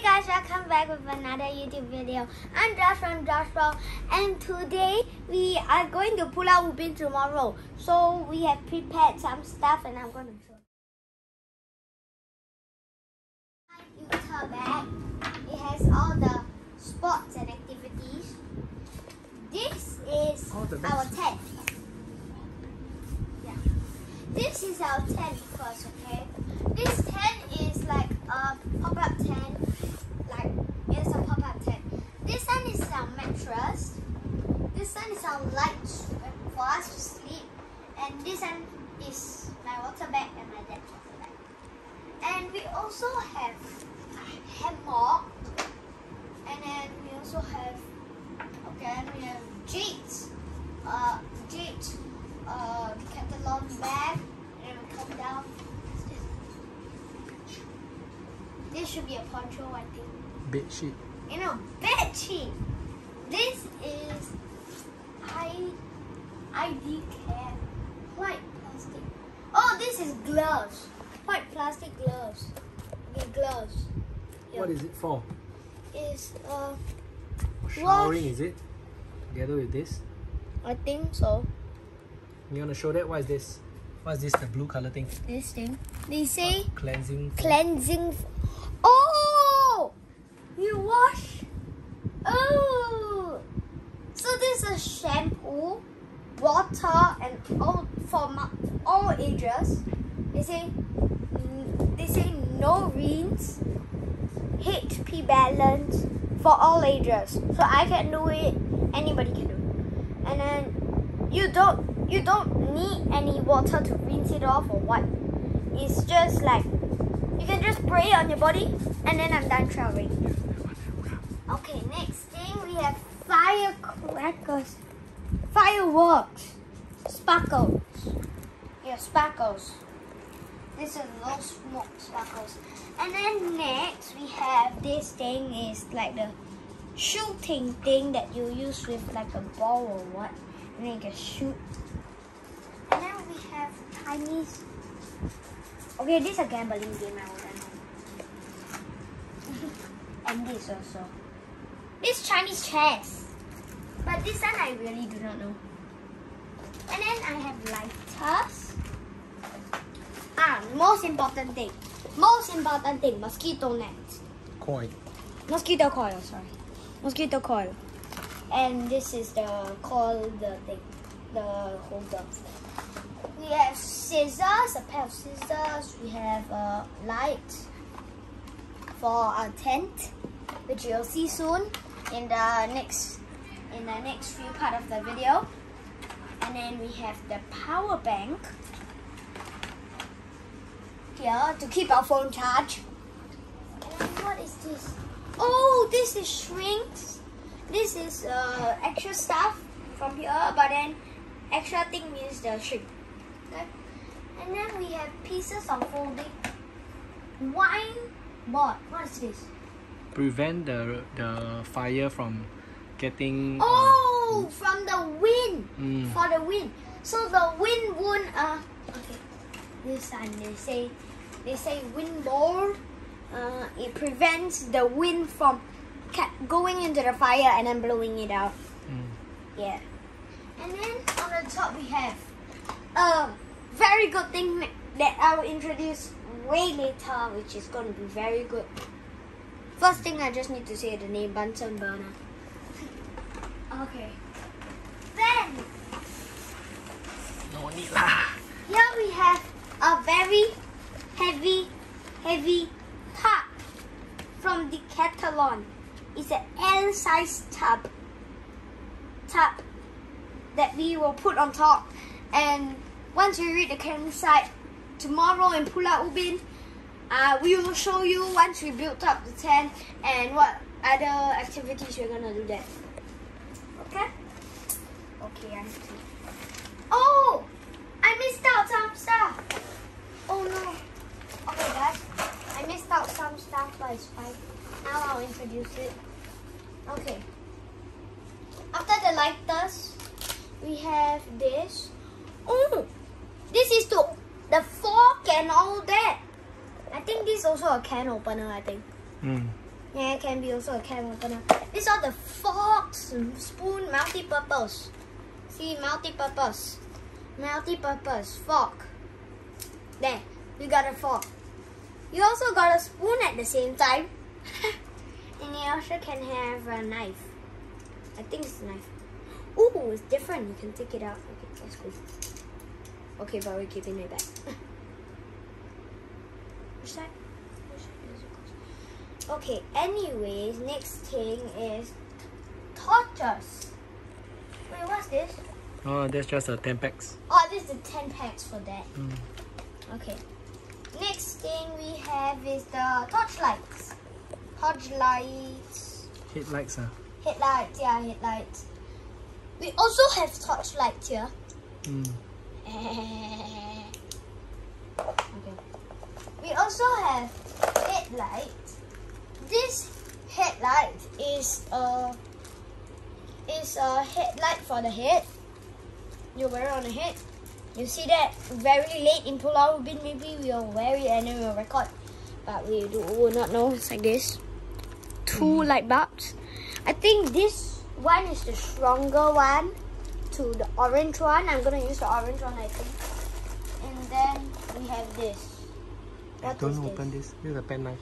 Hey guys, welcome back with another YouTube video. I'm Josh from Josh Bro, and today we are going to Pulau Ubin tomorrow. So we have prepared some stuff, and I'm going to show. you. Utah bag. It has all the sports and activities. This is our tent. Yeah. This is our tent first, okay? This tent is like a pop-up tent. Like it's a pop-up tent. This one is our mattress. This one is our lights for us to sleep. And this one is my water bag and my dad's water bag. And we also have a hammock. And then we also have okay, we have Jade's uh Jade's uh Decathlon bag. And we come down. This should be a poncho, I think. Bed sheet. You know, bed sheet. This is I ID cap. White plastic. Oh, this is gloves. White plastic gloves. Okay, gloves. Yeah. What is it for? Is uh Showering, is it? Together with this. I think so. You want to show that? What is this? What is this? The blue color thing? This thing. They say Cleansing. cleansing. Oh, you wash. Oh, so this is shampoo, water, and all for all ages. They say they say no rinse, pH balance for all ages. So I can do it. Anybody can do it. And then you don't you don't need any water to rinse it off or what. It's just like you can just spray it on your body and then I'm done showering. Okay, next firecrackers, fireworks, sparkles. Yeah, sparkles. This is low smoke sparkles. And then next we have this thing is like the shooting thing that you use with like a ball or what. And then you can shoot. And then we have Chinese Okay, this is a gambling game I would and this also. This Chinese chess. But this one I really do not know. And then I have lighters. Ah, most important thing. Most important thing, mosquito nets. Coin. Mosquito coil, sorry. Mosquito coil. And this is the coil, the thing, the holder. We have scissors, a pair of scissors. We have a light for our tent, which you'll see soon in the next in the next few part of the video. And then we have the power bank here to keep our phone charged. And then what is this? Oh, this is shrinks. This is uh, extra stuff from here, but then extra thing means the shrink. Okay. And then we have pieces of folding. Wine board. What is this? Prevent the the fire from getting. uh, Oh, from the wind. Mm. For the wind. So the wind won't. Uh, okay. This one they say, they say wind board. Uh, it prevents the wind from ca- going into the fire and then blowing it out. Mm. Yeah. And then on the top we have a very good thing that I will introduce way later, which is going to be very good. First thing I just need to say the name Bunsen burner. Okay. Then No need lah. here we have a very heavy, heavy tub from Decathlon. It's an L-size tub. Tub that we will put on top. And once we read the campsite tomorrow in Pulau Ubin, uh, we will show you once we built up the tent and what other activities we're gonna do there. Okay? Okay, I need to. Oh! I missed out some stuff. Oh no. Okay, guys. I missed out some stuff, but it's fine. Now I'll introduce it. Okay. After the lighters, we have this. Oh! This is to the fork and all that. I think this is also a can opener, I think. Mm. Yeah, it can be also a can opener. These are the forks, spoon, multi-purpose. See, multi-purpose. Multi-purpose. Fork. There, you got a fork. You also got a spoon at the same time. and you also can have a knife. I think it's a knife. Ooh, it's different. You can take it out. Okay, that's good. Okay, but we're keeping it back. Which side? Okay, anyways, next thing is torches. Wait, what's this? Oh, that's just a 10 packs. Oh, this is the 10 packs for that. Mm. Okay. Next thing we have is the torchlights. Torchlights. Headlights. Uh. Headlights, yeah, headlights. We also have torchlights here. Mm. okay. We also have headlight. This headlight is a is a headlight for the head. You wear it on the head. You see that very late in Pulau Ubin, maybe we'll wear it and then we'll record. But we do will not know. It's like this. Two mm. light bulbs. I think this one is the stronger one to the orange one. I'm gonna use the orange one, I think. And then we have this. What Don't is open this. This is a pen knife.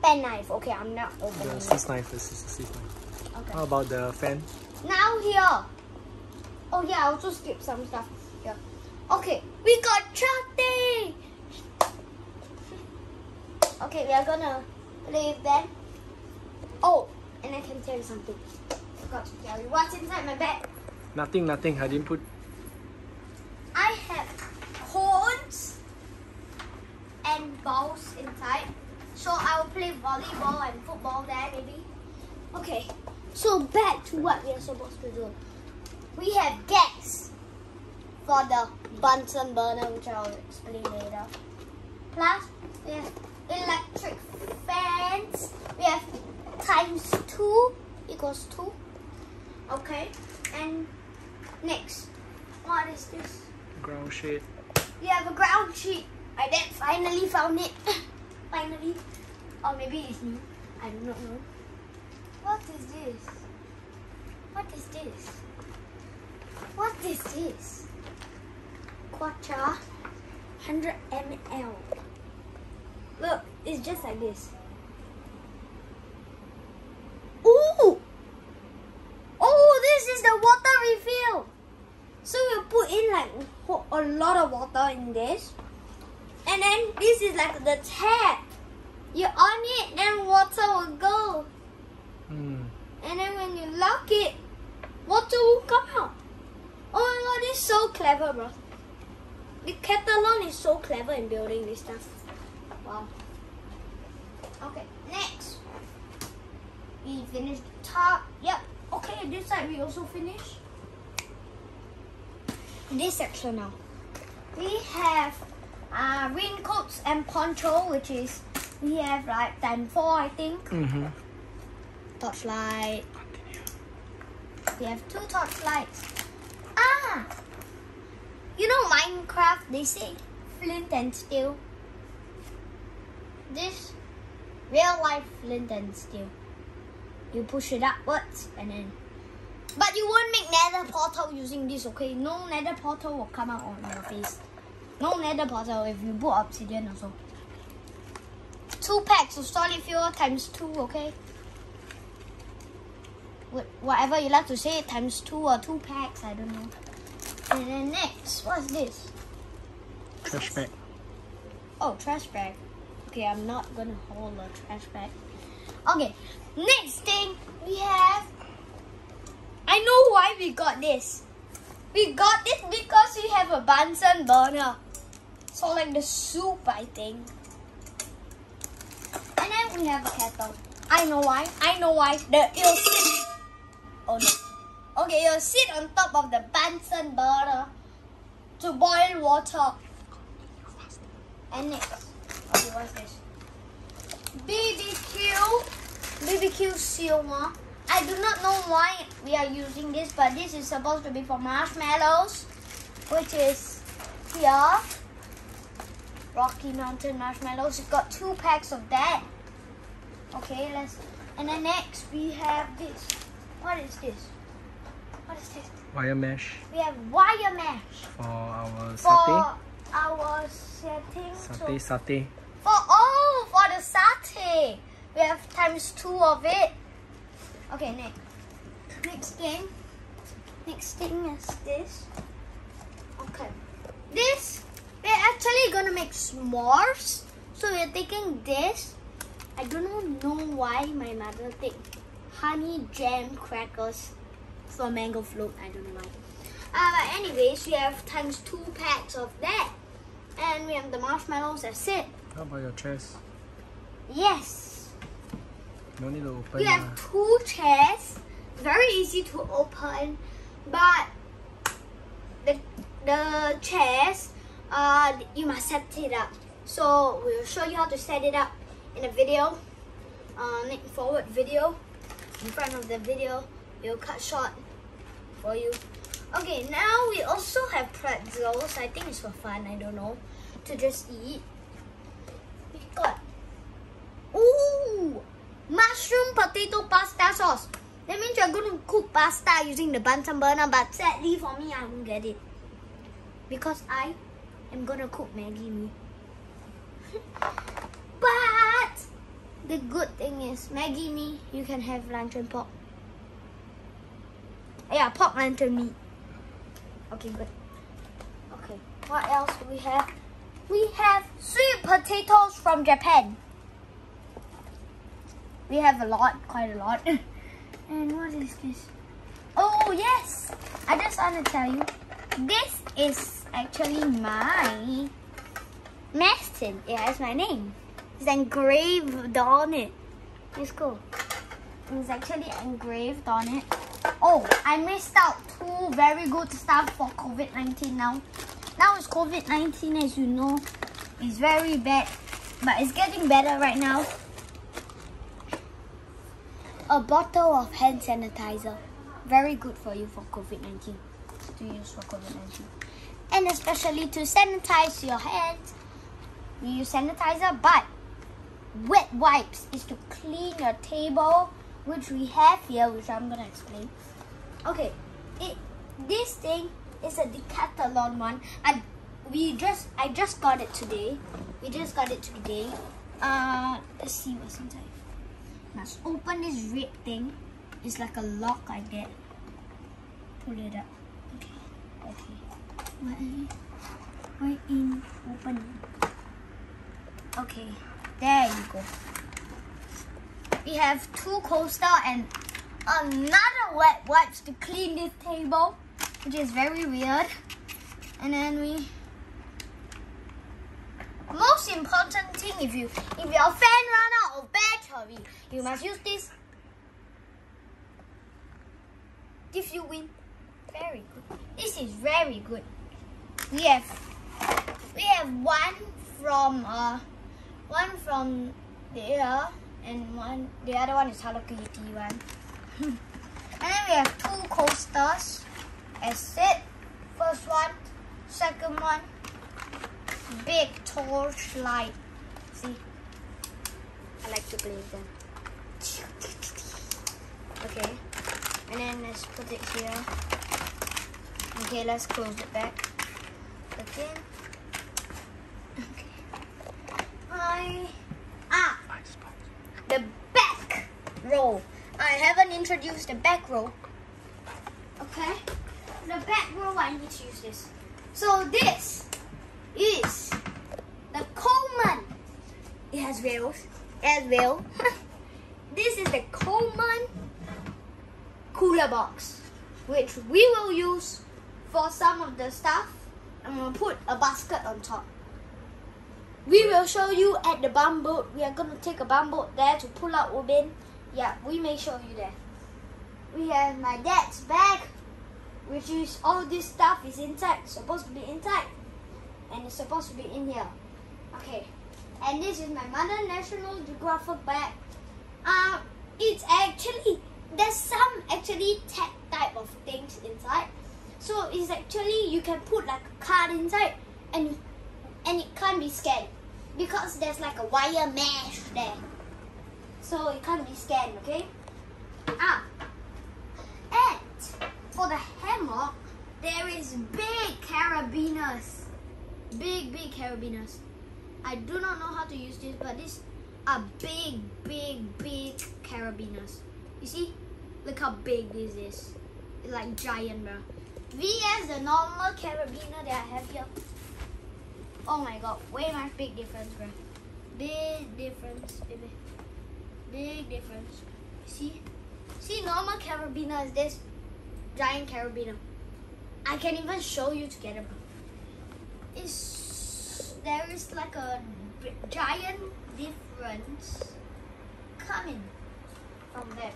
Pen knife. Okay, I'm not opening The it. six knife. The six, six knife. Okay. How about the fan? Now here. Oh yeah, I also skip some stuff here. Okay, we got Chatty. Okay, we are gonna leave then. Oh, and I can tell you something. Forgot to tell you what's inside my bag. Nothing, nothing. I didn't put. I have cones and balls inside. So I will play volleyball and football there maybe. Okay, so back to what we are supposed to do. We have gas for the Bunsen burner, which I'll explain later. Plus, we have electric fans. We have times two equals two. Okay, and next, what is this? Ground sheet. We have a ground sheet. I dad finally found it. finally. Or maybe it's new. I do not know. What is this? What is this? What is this? Quacha 100 ml. Look, it's just like this. Ooh! Oh, this is the water refill. So you put in like a lot of water in this. And then this is like the tap. You on it, then water will go. Mm. And then when you lock it, water will come out. Oh my god, this is so clever, bro. The Decathlon is so clever in building this stuff. Wow. Okay, next. We finished the top. Yep. Okay, this side we also finished. This section now. We have uh, raincoats and poncho, which is we have like time four, I think. Mm-hmm. Torchlight. We have two torchlights. Ah! You know Minecraft, they say flint and steel. This real life flint and steel. You push it upwards and then. But you won't make nether portal using this, okay? No nether portal will come out on your face. No nether portal if you put obsidian also. Two packs of solid fuel times two, okay? Wh- Whatever you like to say, times two or two packs, I don't know. And then next, what's this? Trash bag. Oh, trash bag. Okay, I'm not gonna hold a trash bag. Okay, next thing we have. I know why we got this. We got this because we have a Bunsen burner. So like the soup, I think. And then we have a kettle. I know why. I know why. The it'll sit. Oh. Okay, you'll sit on top of the Bunsen burner to boil water. And next, okay, what's this? BBQ, BBQ silver. I do not know why we are using this, but this is supposed to be for marshmallows, which is here. Rocky Mountain marshmallows. It's got two packs of that. Okay, let's. And then next we have this. What is this? What is this? Wire mesh We have wire mesh for our for satay. our setting. Satay, So satay. for oh, for the satay, we have times two of it. Okay, next. Next thing. Next thing is this. Okay, this we're actually gonna make s'mores. So we're taking this. I don't know why my mother take honey jam crackers for mango float. I don't know. Uh, but anyways, we have times two packs of that, and we have the marshmallows. That's it. How about your chest? Yes, No need to open. we have two chairs. Very easy to open, but the the chairs, uh, you must set it up. So we'll show you how to set it up in a video, uh, forward video. In front of the video, we'll cut short for you. Okay, now we also have pretzels. I think it's for fun. I don't know to just eat. We got ooh mushroom potato pasta sauce. That means you're going to cook pasta using the Bunsen burner, but sadly for me, I won't get it because I am gonna cook Maggi mee. the good thing is Maggi mee, you can have lantern pork. Yeah, pork lantern meat. Okay, good. Okay, what else do we have? We have sweet potatoes from Japan. We have a lot, quite a lot. And what is this? Oh yes, I just want to tell you, this is actually my Maston. It has my name. It's engraved on it. It's cool. It's actually engraved on it. Oh, I missed out two very good stuff for COVID-19 now. Now it's COVID-19 as you know. It's very bad, but it's getting better right now. A bottle of hand sanitizer. Very good for you for COVID-19. To use for COVID-19. And especially to sanitize your hands. We use sanitizer, but wet wipes is to clean your table, which we have here, which I'm gonna explain. Okay, it this thing is a decathlon one. I we just I just got it today. We just got it today. Uh, let's see what's inside. Must open this red thing. It's like a lock I that. Pull it up. Okay. Okay. Right in. Open. Okay. There you go. We have two coaster and another wet wipes to clean this table, which is very weird. And then we most important thing if you if your fan run out of battery, you must use this. Gives you win, Very good. This is very good. We have we have one from uh one from there and one the other one is Hello Kitty one. and then we have two coasters. As it. First one, second one, big torch light. See? I like to play with them. Okay. And then let's put it here. Okay, let's close it back. Again. Okay. I ah the back row. I haven't introduced the back row. Okay? The back row, I need to use this. So this is the Coleman. It has wheels. It has wheel. this is the Coleman cooler box, which we will use for some of the stuff. I'm gonna put a basket on top. We will show you at the bumboat. We are gonna take a bumboat there to Pulau Ubin. Yeah, we may show you there. We have my dad's bag, which is all this stuff is inside, supposed to be inside, and it's supposed to be in here. Okay, and this is my mother National Geographic bag. Um, it's actually there's some actually tag type of things inside. So it's actually you can put like a card inside, and and it can't be scanned because there's like a wire mesh there. so it can't be scanned, okay? Ah. And for the hammock, there is big carabiners. Big, big carabiners. I do not know how to use this, but these are big, big, big carabiners. You see? Look how big this is. It's like giant, bro. VS the normal carabiner that I have here. Oh my god, way much big difference, bro. Big difference, baby. Big difference. See? See, normal carabiner is this giant carabiner. I can even show you together, bro. It's there is like a giant difference coming from there.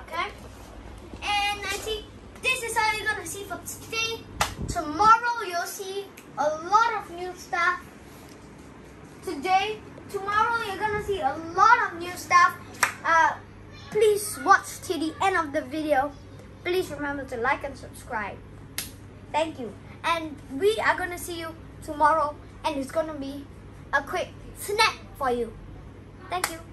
Okay? And I think this is all you're gonna see for today. Tomorrow you'll see a lot of new stuff. Today, tomorrow you're gonna see a lot of new stuff. Uh, please watch till the end of the video. Please remember to like and subscribe. Thank you. And we are gonna see you tomorrow and it's gonna be a quick snack for you. Thank you.